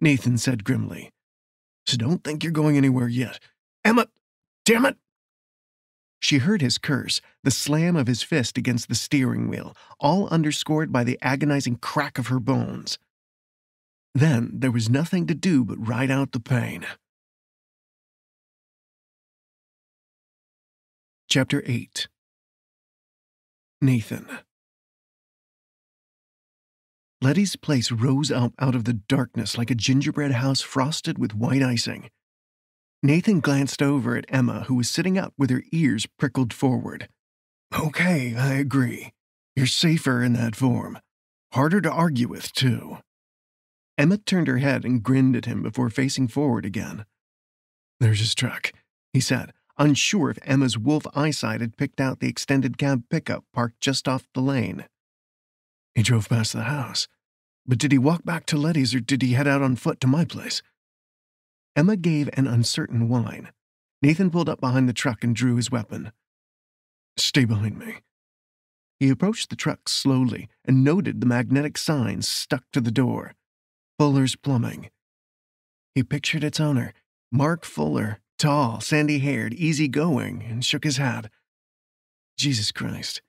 Nathan said grimly. So don't think you're going anywhere yet. Emma, damn it! She heard his curse, the slam of his fist against the steering wheel, all underscored by the agonizing crack of her bones. Then there was nothing to do but ride out the pain. Chapter 8 Nathan Letty's place rose up out of the darkness like a gingerbread house frosted with white icing. Nathan glanced over at Emma, who was sitting up with her ears prickled forward. Okay, I agree. You're safer in that form. Harder to argue with, too. Emma turned her head and grinned at him before facing forward again. There's his truck, he said, unsure if Emma's wolf eyesight had picked out the extended cab pickup parked just off the lane. He drove past the house. But did he walk back to Letty's or did he head out on foot to my place? Emma gave an uncertain whine. Nathan pulled up behind the truck and drew his weapon. Stay behind me. He approached the truck slowly and noted the magnetic signs stuck to the door Fuller's Plumbing. He pictured its owner, Mark Fuller, tall, sandy haired, easy-going, and shook his head. Jesus Christ.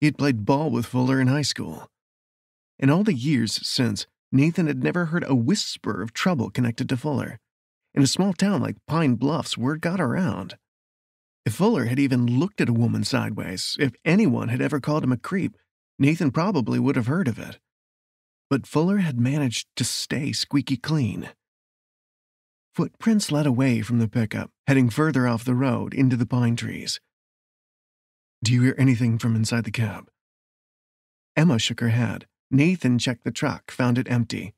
He had played ball with Fuller in high school. In all the years since, Nathan had never heard a whisper of trouble connected to Fuller. In a small town like Pine Bluffs, word got around. If Fuller had even looked at a woman sideways, if anyone had ever called him a creep, Nathan probably would have heard of it. But Fuller had managed to stay squeaky clean. Footprints led away from the pickup, heading further off the road into the pine trees. Do you hear anything from inside the cab? Emma shook her head. Nathan checked the truck, found it empty.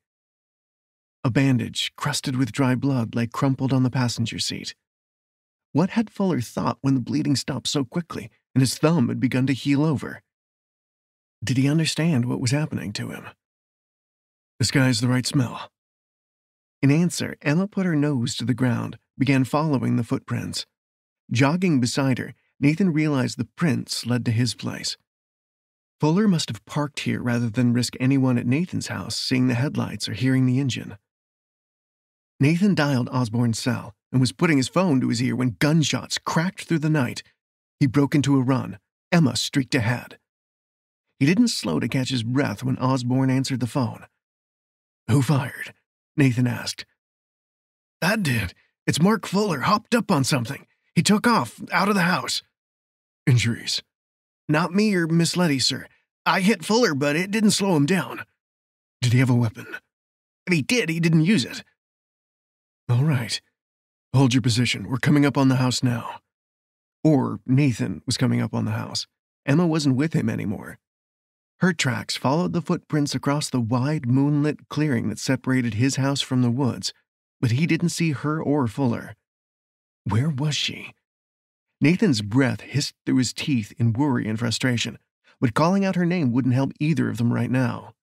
A bandage, crusted with dry blood, lay crumpled on the passenger seat. What had Fuller thought when the bleeding stopped so quickly and his thumb had begun to heal over? Did he understand what was happening to him? This guy's the right smell. In answer, Emma put her nose to the ground, began following the footprints. Jogging beside her, Nathan realized the prints led to his place. Fuller must have parked here rather than risk anyone at Nathan's house seeing the headlights or hearing the engine. Nathan dialed Osborne's cell and was putting his phone to his ear when gunshots cracked through the night. He broke into a run. Emma streaked ahead. He didn't slow to catch his breath when Osborne answered the phone. Who fired? Nathan asked. That did. It's Mark Fuller, hopped up on something. He took off, out of the house. Injuries. Not me or Miss Letty, sir. I hit Fuller, but it didn't slow him down. Did he have a weapon? If he did, he didn't use it. All right. Hold your position. We're coming up on the house now. Or Nathan was coming up on the house. Emma wasn't with him anymore. Her tracks followed the footprints across the wide, moonlit clearing that separated his house from the woods, but he didn't see her or Fuller. Where was she? Nathan's breath hissed through his teeth in worry and frustration, but calling out her name wouldn't help either of them right now.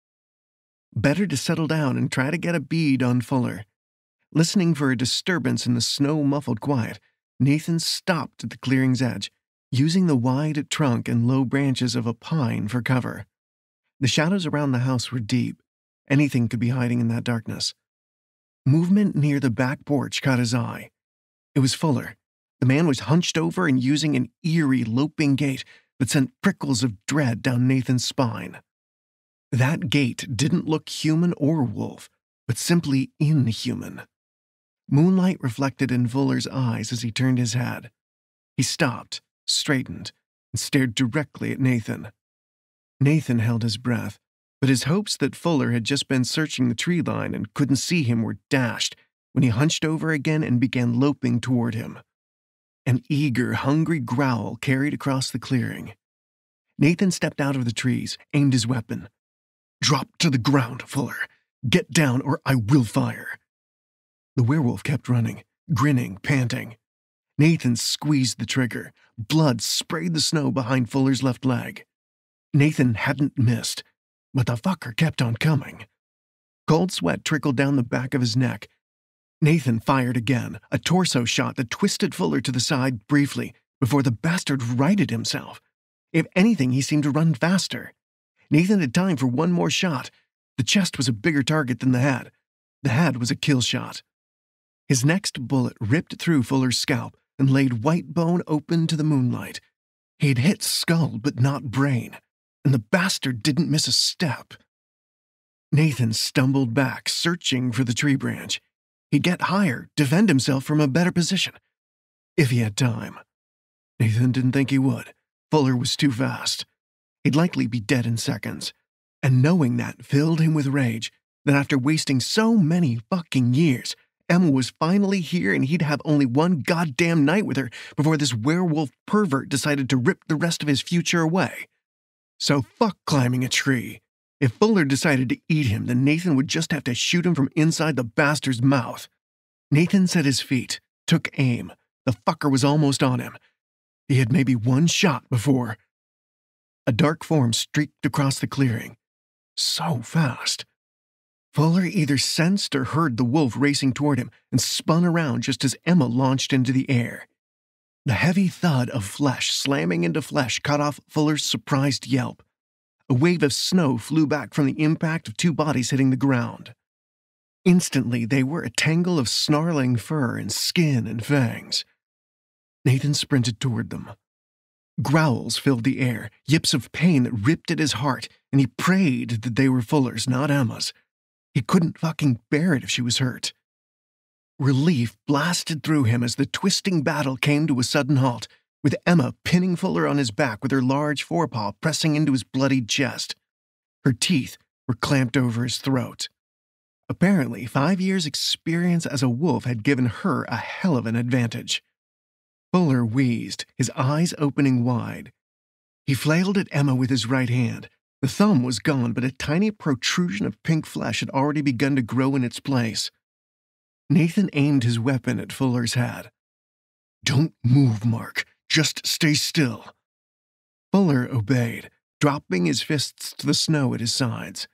Better to settle down and try to get a bead on Fuller. Listening for a disturbance in the snow muffled quiet, Nathan stopped at the clearing's edge, using the wide trunk and low branches of a pine for cover. The shadows around the house were deep. Anything could be hiding in that darkness. Movement near the back porch caught his eye. It was Fuller, the man was hunched over and using an eerie, loping gait that sent prickles of dread down Nathan's spine. That gait didn't look human or wolf, but simply inhuman. Moonlight reflected in Fuller's eyes as he turned his head. He stopped, straightened, and stared directly at Nathan. Nathan held his breath, but his hopes that Fuller had just been searching the tree line and couldn't see him were dashed when he hunched over again and began loping toward him. An eager, hungry growl carried across the clearing. Nathan stepped out of the trees, aimed his weapon. Drop to the ground, Fuller. Get down or I will fire. The werewolf kept running, grinning, panting. Nathan squeezed the trigger. Blood sprayed the snow behind Fuller's left leg. Nathan hadn't missed, but the fucker kept on coming. Cold sweat trickled down the back of his neck, Nathan fired again, a torso shot that twisted Fuller to the side briefly before the bastard righted himself. If anything, he seemed to run faster. Nathan had time for one more shot. The chest was a bigger target than the head. The head was a kill shot. His next bullet ripped through Fuller's scalp and laid white bone open to the moonlight. He'd hit skull but not brain, and the bastard didn't miss a step. Nathan stumbled back, searching for the tree branch. He'd get higher, defend himself from a better position. If he had time. Nathan didn't think he would. Fuller was too fast. He'd likely be dead in seconds. And knowing that filled him with rage that after wasting so many fucking years, Emma was finally here and he'd have only one goddamn night with her before this werewolf pervert decided to rip the rest of his future away. So fuck climbing a tree. If Fuller decided to eat him, then Nathan would just have to shoot him from inside the bastard's mouth. Nathan set his feet, took aim. The fucker was almost on him. He had maybe one shot before. A dark form streaked across the clearing. So fast. Fuller either sensed or heard the wolf racing toward him and spun around just as Emma launched into the air. The heavy thud of flesh slamming into flesh cut off Fuller's surprised yelp. A wave of snow flew back from the impact of two bodies hitting the ground. Instantly, they were a tangle of snarling fur and skin and fangs. Nathan sprinted toward them. Growls filled the air, yips of pain that ripped at his heart, and he prayed that they were Fuller's, not Emma's. He couldn't fucking bear it if she was hurt. Relief blasted through him as the twisting battle came to a sudden halt, with Emma pinning Fuller on his back with her large forepaw pressing into his bloodied chest. Her teeth were clamped over his throat. Apparently, five years' experience as a wolf had given her a hell of an advantage. Fuller wheezed, his eyes opening wide. He flailed at Emma with his right hand. The thumb was gone, but a tiny protrusion of pink flesh had already begun to grow in its place. Nathan aimed his weapon at Fuller's head. Don't move, Mark. Just stay still. Fuller obeyed, dropping his fists to the snow at his sides.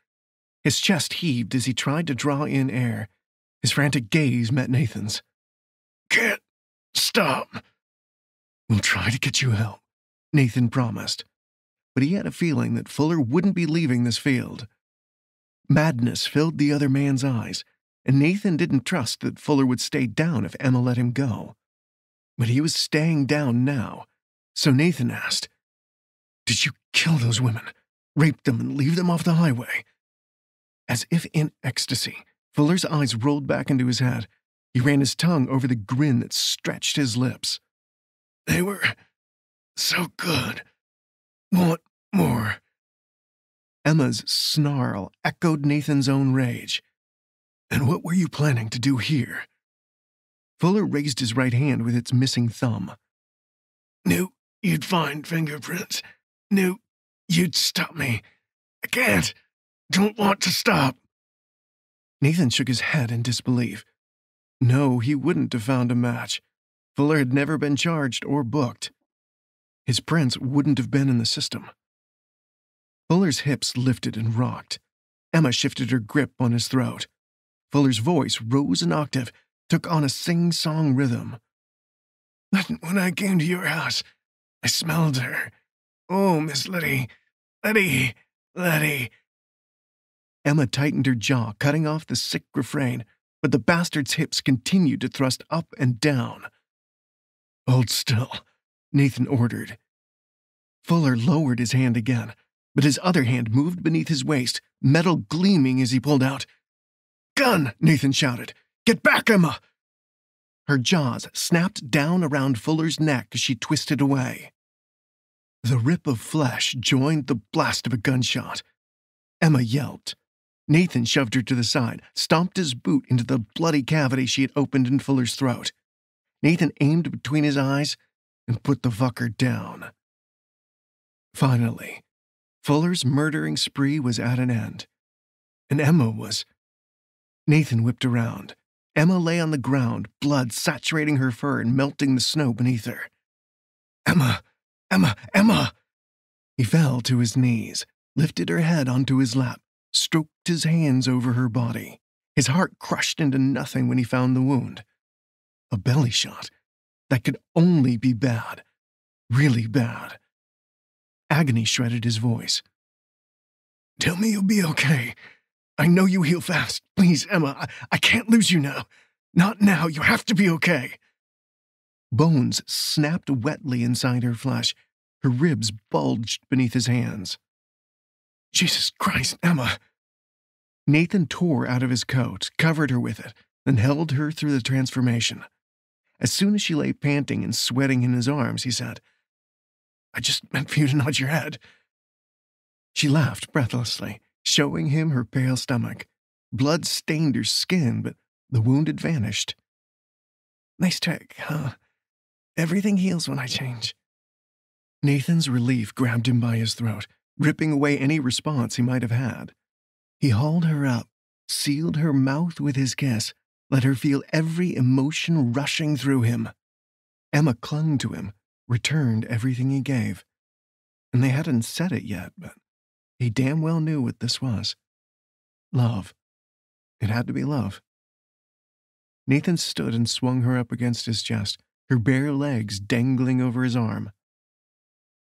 His chest heaved as he tried to draw in air. His frantic gaze met Nathan's. Can't stop. We'll try to get you help, Nathan promised. But he had a feeling that Fuller wouldn't be leaving this field. Madness filled the other man's eyes, and Nathan didn't trust that Fuller would stay down if Emma let him go. But he was staying down now, so Nathan asked, Did you kill those women, rape them, and leave them off the highway? As if in ecstasy, Fuller's eyes rolled back into his head. He ran his tongue over the grin that stretched his lips. They were so good. Want more? Emma's snarl echoed Nathan's own rage. And what were you planning to do here? Fuller raised his right hand with its missing thumb. Knew you'd find fingerprints. Knew you'd stop me. I can't. Don't want to stop. Nathan shook his head in disbelief. No, he wouldn't have found a match. Fuller had never been charged or booked. His prints wouldn't have been in the system. Fuller's hips lifted and rocked. Emma shifted her grip on his throat. Fuller's voice rose an octave, took on a sing song rhythm. When I came to your house, I smelled her. Oh, Miss Letty, Letty, Letty. Emma tightened her jaw, cutting off the sick refrain, but the bastard's hips continued to thrust up and down. Hold still, Nathan ordered. Fuller lowered his hand again, but his other hand moved beneath his waist, metal gleaming as he pulled out. Gun! Nathan shouted. Get back, Emma! Her jaws snapped down around Fuller's neck as she twisted away. The rip of flesh joined the blast of a gunshot. Emma yelped. Nathan shoved her to the side, stomped his boot into the bloody cavity she had opened in Fuller's throat. Nathan aimed between his eyes and put the fucker down. Finally, Fuller's murdering spree was at an end, and Emma was. Nathan whipped around. Emma lay on the ground, blood saturating her fur and melting the snow beneath her. Emma! Emma! Emma! He fell to his knees, lifted her head onto his lap, stroked his hands over her body. His heart crushed into nothing when he found the wound. A belly shot. That could only be bad. Really bad. Agony shredded his voice. Tell me you'll be okay. I know you heal fast. Please, Emma, I, I can't lose you now. Not now. You have to be okay. Bones snapped wetly inside her flesh. Her ribs bulged beneath his hands. Jesus Christ, Emma. Nathan tore out of his coat, covered her with it, and held her through the transformation. As soon as she lay panting and sweating in his arms, he said, I just meant for you to nod your head. She laughed breathlessly, showing him her pale stomach. Blood stained her skin, but the wound had vanished. Nice trick, huh? Everything heals when I change. Nathan's relief grabbed him by his throat, ripping away any response he might have had. He hauled her up, sealed her mouth with his kiss, let her feel every emotion rushing through him. Emma clung to him, returned everything he gave. And they hadn't said it yet, but he damn well knew what this was. Love. It had to be love. Nathan stood and swung her up against his chest, her bare legs dangling over his arm.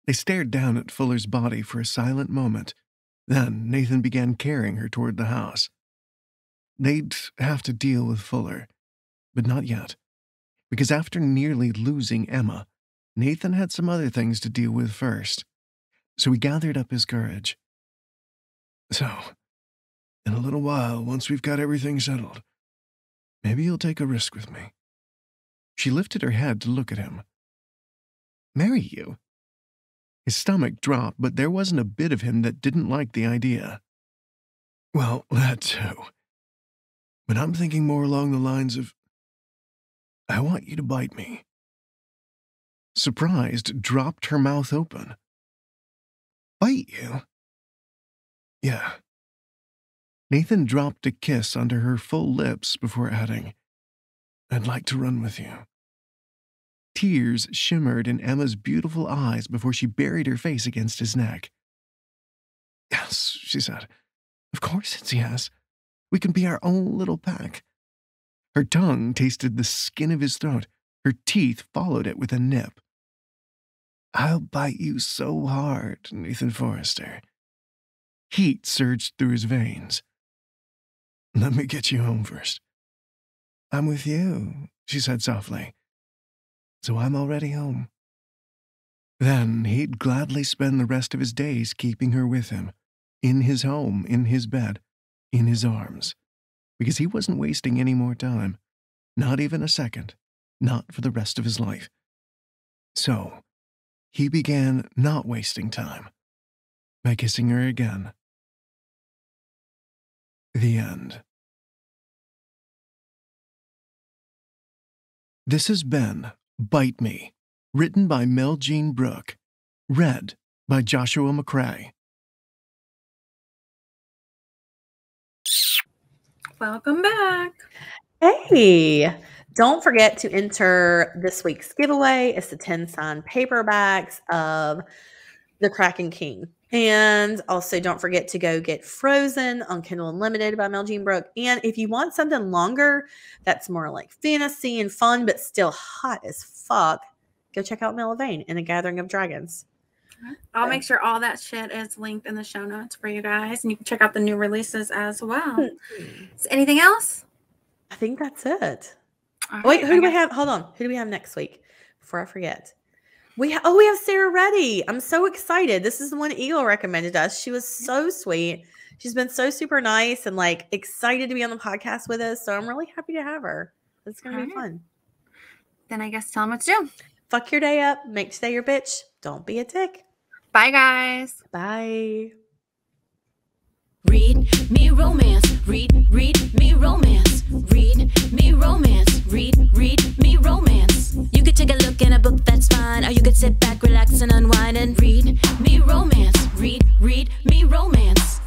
They stared down at Fuller's body for a silent moment. Then Nathan began carrying her toward the house. They'd have to deal with Fuller, but not yet, because after nearly losing Emma, Nathan had some other things to deal with first. So he gathered up his courage. So, in a little while, once we've got everything settled, maybe you'll take a risk with me. She lifted her head to look at him. Marry you? His stomach dropped, but there wasn't a bit of him that didn't like the idea. Well, that too. But I'm thinking more along the lines of I want you to bite me. Surprised, dropped her mouth open. Bite you? Yeah. Nathan dropped a kiss onto her full lips before adding, I'd like to run with you. Tears shimmered in Emma's beautiful eyes before she buried her face against his neck. Yes, she said. Of course it's yes. We can be our own little pack. Her tongue tasted the skin of his throat. Her teeth followed it with a nip. I'll bite you so hard, Nathan Forrester. Heat surged through his veins. Let me get you home first. I'm with you, she said softly so I'm already home. Then he'd gladly spend the rest of his days keeping her with him, in his home, in his bed, in his arms, because he wasn't wasting any more time, not even a second, not for the rest of his life. So, he began not wasting time by kissing her again. The end. This has been Bite Me, written by Mel Jean Brooke, read by Joshua McCray. Welcome back. Hey, don't forget to enter this week's giveaway. It's the 10 signed paperbacks of The Kraken King. And also, don't forget to go get Frozen on Kindle Unlimited by Meljean Brook. And if you want something longer that's more like fantasy and fun, but still hot as fuck, go check out Milla Vane in The Gathering of Dragons. I'll make sure all that shit is linked in the show notes for you guys. And you can check out the new releases as well. Hmm. Is anything else? I think that's it. All Wait, who I do we have? Hold on. Who do we have next week? Before I forget. We ha- oh, we have Sarah Reddy. I'm so excited. This is the one Eagle recommended us. She was mm. so sweet. She's been so super nice and like excited to be on the podcast with us. So I'm really happy to have her. It's gonna be Alright. fun. Then I guess tell them what to do. Fuck your day up. Make today your bitch. Don't be a dick. Bye, guys. Bye. Read me romance. Read, read me romance read me romance. Read, read me romance. You could take a look in a book, that's fine. Or you could sit back, relax, and unwind and read me romance. Read, read me romance.